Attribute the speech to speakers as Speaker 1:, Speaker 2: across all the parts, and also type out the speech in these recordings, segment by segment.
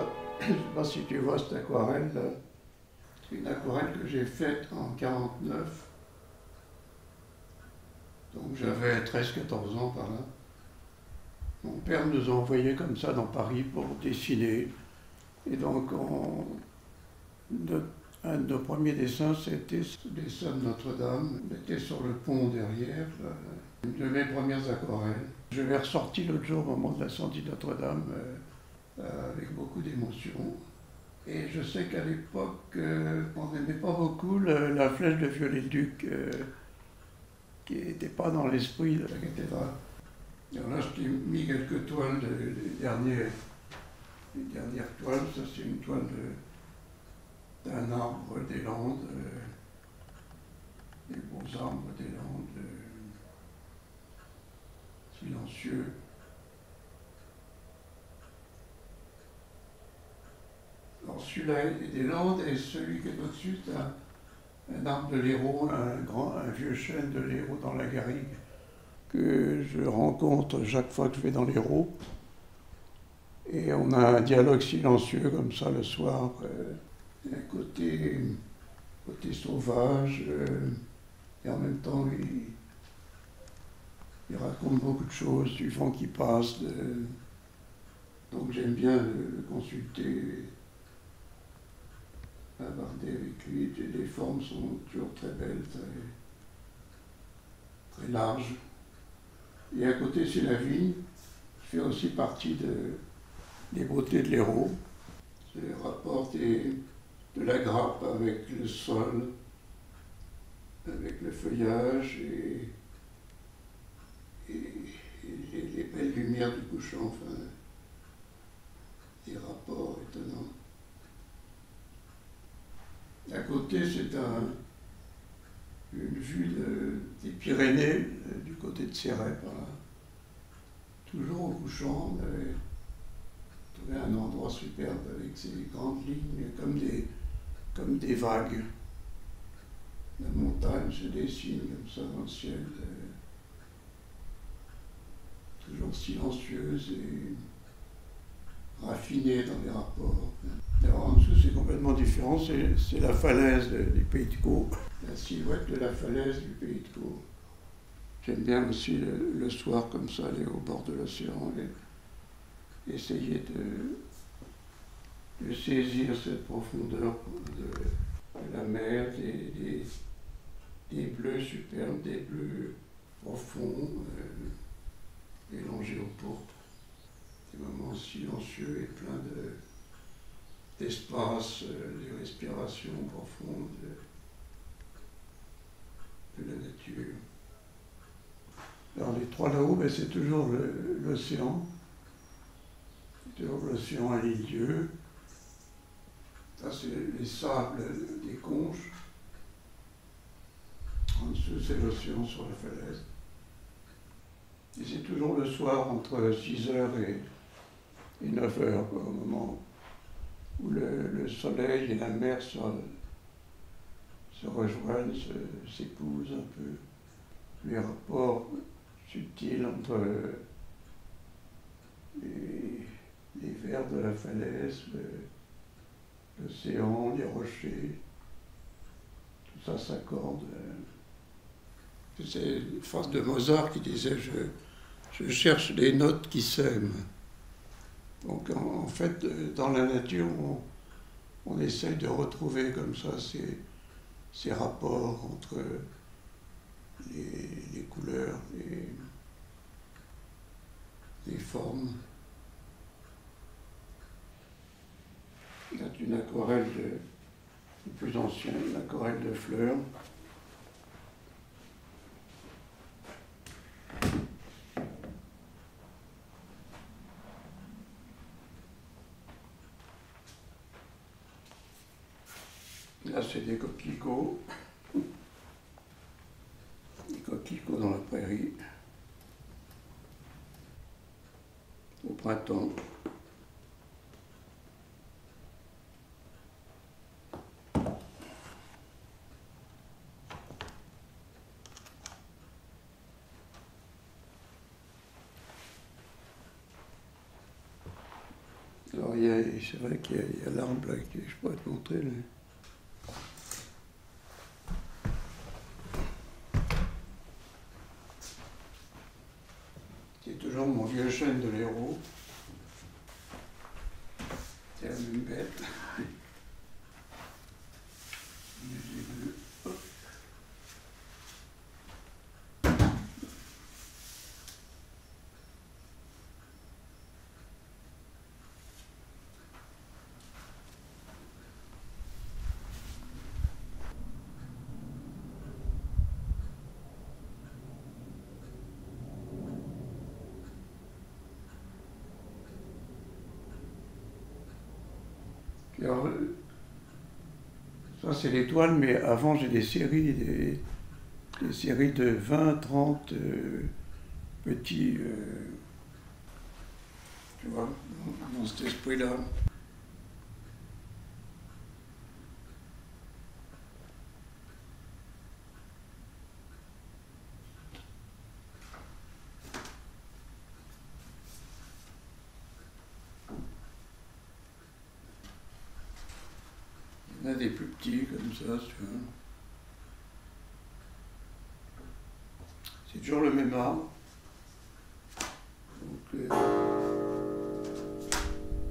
Speaker 1: Je ne sais pas si tu vois cette aquarelle. C'est une aquarelle que j'ai faite en 49. Donc j'avais 13-14 ans par là. Mon père nous a envoyés comme ça dans Paris pour dessiner. Et donc un de nos premiers dessins, c'était ce dessin de Notre-Dame. On était sur le pont derrière, une de mes premières aquarelles. Je l'ai ressorti l'autre jour au moment de l'incendie de Notre-Dame. Euh, euh, beaucoup d'émotion. Et je sais qu'à l'époque, euh, on n'aimait pas beaucoup la flèche de Viollet-le-Duc, euh, qui n'était pas dans l'esprit de la cathédrale. Alors là, je t'ai mis quelques toiles des dernières, toiles. Ça, c'est une toile d'un arbre des Landes, des beaux arbres des Landes, silencieux. Celui-là est des Landes et celui qui est au-dessus, c'est un, arbre de l'Hérault, un, un vieux chêne de l'Hérault dans la garrigue que je rencontre chaque fois que je vais dans l'Hérault. Et on a un dialogue silencieux comme ça le soir. Euh, un côté, côté sauvage euh, et en même temps il, il, raconte beaucoup de choses du vent qui passe. donc j'aime bien le consulter avec lui. Les formes sont toujours très belles, très, larges. Et à côté, c'est la vigne, qui fait aussi partie des beautés de l'héros. C'est le rapport de la grappe avec le sol, avec le feuillage et, les, belles lumières du couchant, enfin, des rapports étonnants. À côté, c'est un, une vue des Pyrénées, euh, du côté de Serret, Toujours au couchant, on avait trouvé un endroit superbe avec ces grandes lignes comme des, comme des vagues. La montagne se dessine comme ça dans le ciel, euh, toujours silencieuse et raffinée dans les rapports. En dessous, c'est complètement différent, c'est la falaise du Pays de Caux, la silhouette de la falaise du Pays de Caux. J'aime bien aussi le, soir comme ça aller au bord de l'océan et essayer de, saisir cette profondeur de, la mer, des, des, bleus superbes, des bleus profonds, euh, mélangés au pourpre. Des moments silencieux et pleins de d'espace, euh, de respiration profonde de, la nature. Alors les trois là-haut, ben, c'est toujours l'océan, toujours l'océan à l'île Ça, c'est les sables des conches. En dessous, c'est l'océan sur la falaise. Et c'est toujours le soir entre 6h et, 9h, au moment où le, soleil et la mer se, rejoignent, s'épousent un peu. Les rapports subtils entre les, les vers de la falaise, l'océan, les rochers, tout ça s'accorde. C'est une phrase de Mozart qui disait je, je cherche les notes qui s'aiment. Donc en, fait, dans la nature, on, essaye de retrouver comme ça ces, rapports entre les, couleurs, les, les formes. Il y a une aquarelle plus ancienne, une aquarelle de fleurs. Là, c'est des coquelicots. Des coquelicots dans la prairie. Au printemps. Alors, c'est vrai qu'il y a, l'arbre là, que je pourrais te montrer. Là. vieux chêne de l'Hérault. C'est la même bête. Ça c'est l'étoile, mais avant j'ai des séries, des, séries de 20, 30 euh, petits, euh, tu vois, dans cet esprit-là. Il y en a des plus petits comme ça, tu vois. C'est Donc, euh,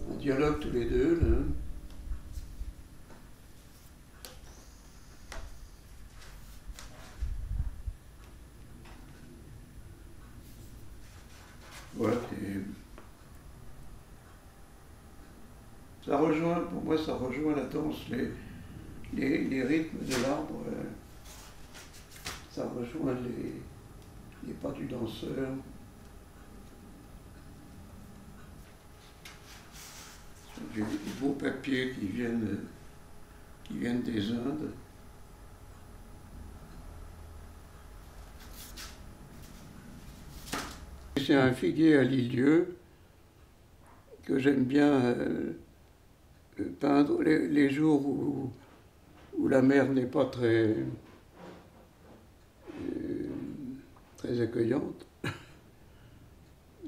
Speaker 1: on dialogue tous les deux, là. Ça rejoint, pour moi, ça rejoint la danse, les, les, rythmes de l'arbre, euh, ça rejoint les, les pas du danseur. Des, beaux papiers qui viennent, qui viennent des Indes. C'est un figuier à Lilieu que j'aime bien. Euh, peindre les, jours où, où, la mer n'est pas très, euh, accueillante.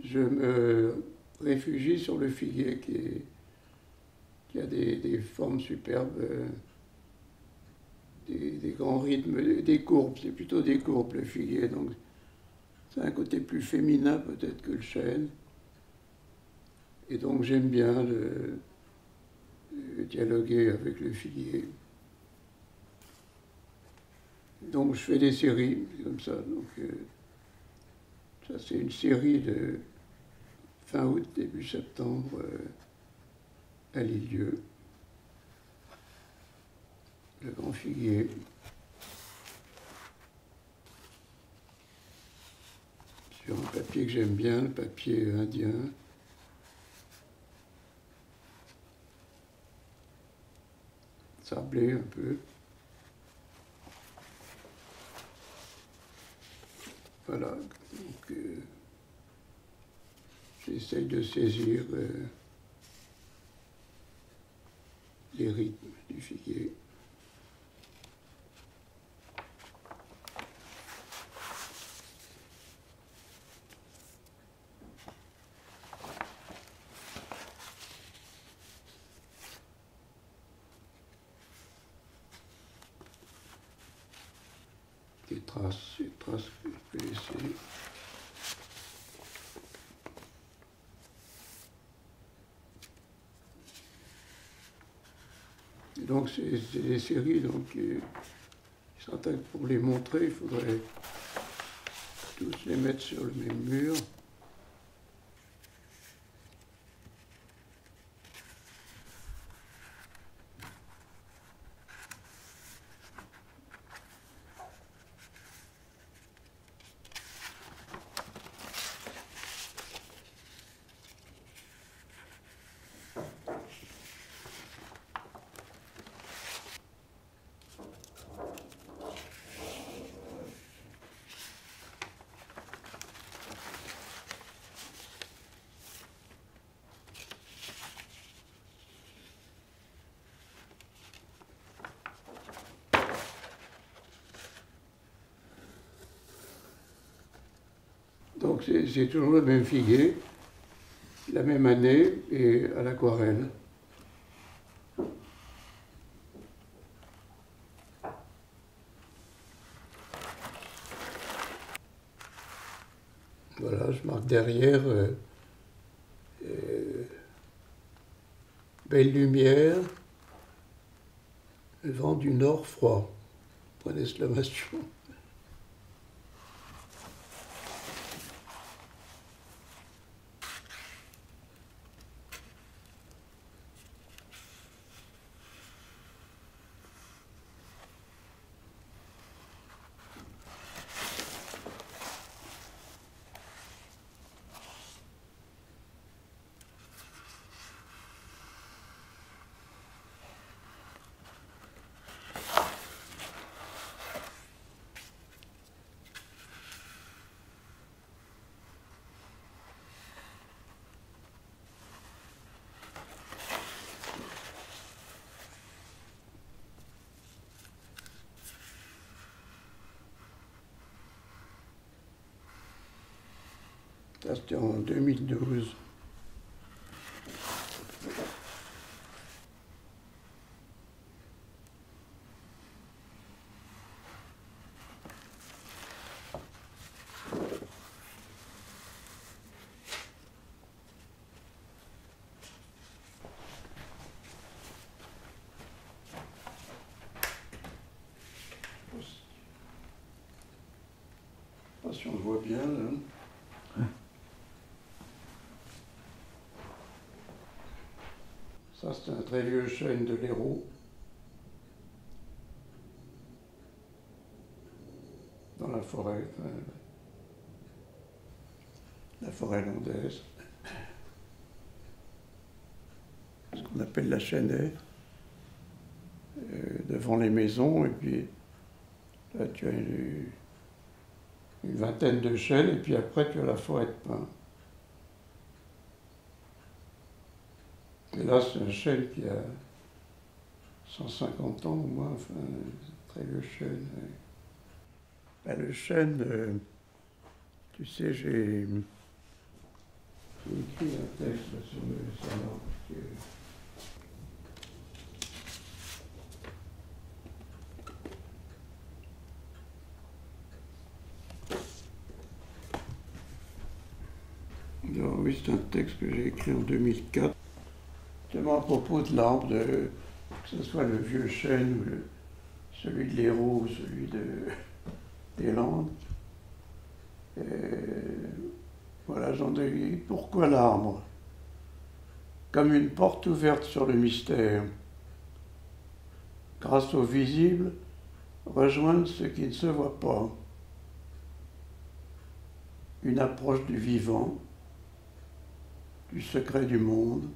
Speaker 1: Je me réfugie sur le figuier qui, qui a des, formes superbes, euh, des, des, grands rythmes, des courbes, c'est plutôt des courbes le figuier, donc c'est un côté plus féminin peut-être que le chêne. Et donc j'aime bien le, dialoguer avec le figuier. Donc je fais des séries comme ça. Donc, euh, ça c'est une série de fin août, début septembre euh, à Lilieu. Le grand figuier. Sur un papier que j'aime bien, le papier indien. sablé un peu. Voilà, euh, j'essaye de saisir euh, les rythmes du figuier. traces, ces traces que je peux laisser. Donc c'est des séries, donc certains pour les montrer, il faudrait tous les mettre sur le même mur. C'est toujours le même figuier, la même année et à l'aquarelle. Voilà, je marque derrière euh, euh, belle lumière, le vent du nord froid. Point d'exclamation. C'était en 2012. si on le voit bien là. Ça, c'est un très vieux chêne de l'Hérault. Dans la forêt, la forêt landaise. Ce qu'on appelle la chênaie, euh, devant les maisons, et puis là, tu as une, une vingtaine de chênes, et puis après, tu as la forêt de pins. Et là, c'est un chêne qui a 150 ans au moins, enfin, très vieux chêne. Ben, le chêne, euh, tu sais, j'ai écrit un texte sur le salon. oui, c'est un texte que j'ai écrit en 2004 à propos de l'arbre, que ce soit le vieux chêne ou celui de l'Hérault ou celui de, des Landes. voilà, j'en ai pourquoi l'arbre? Comme une porte ouverte sur le mystère. Grâce au visible, rejoindre ce qui ne se voit pas. Une approche du vivant, du secret du monde.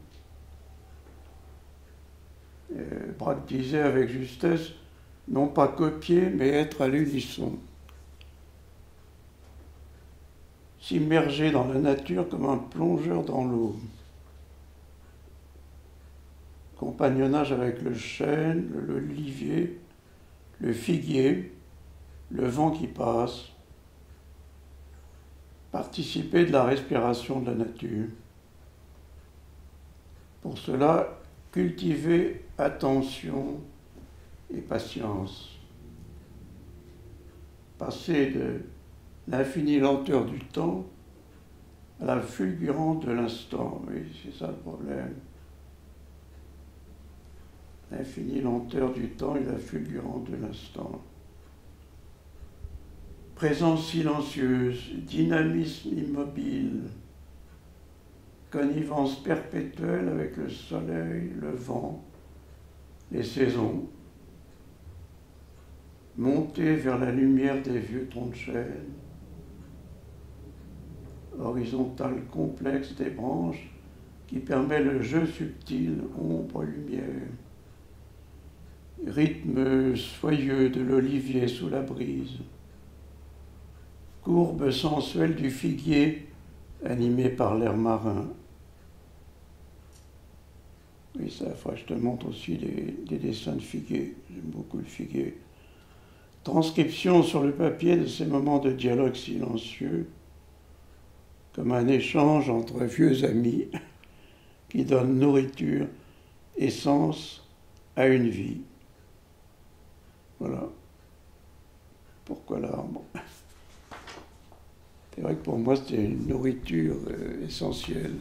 Speaker 1: Braque disait avec justesse, non pas copier, mais être à l'unisson. S'immerger dans la nature comme un plongeur dans l'eau. Compagnonnage avec le chêne, l'olivier, le figuier, le vent qui passe. Participer de la respiration de la nature. Pour cela, cultiver attention et patience. passer de l'infinie lenteur du temps à la fulgurance de l'instant. Oui, c'est ça le problème. L'infinie lenteur du temps et la fulgurance de l'instant. Présence silencieuse, dynamisme immobile, connivence perpétuelle avec le soleil, le vent, les saisons, monter vers la lumière des vieux troncs de chêne, horizontale complexe des branches qui permet le jeu subtil ombre-lumière, rythme soyeux de l'olivier sous la brise, courbe sensuelle du figuier animé par l'air marin. Oui, ça, je te montre aussi des, des dessins de figuier. J'aime beaucoup le figuier. Transcription sur le papier de ces moments de dialogue silencieux, comme un échange entre vieux amis qui donnent nourriture et sens à une vie. Voilà. Pourquoi l'arbre? C'est vrai que pour moi, c'était une nourriture euh, essentielle.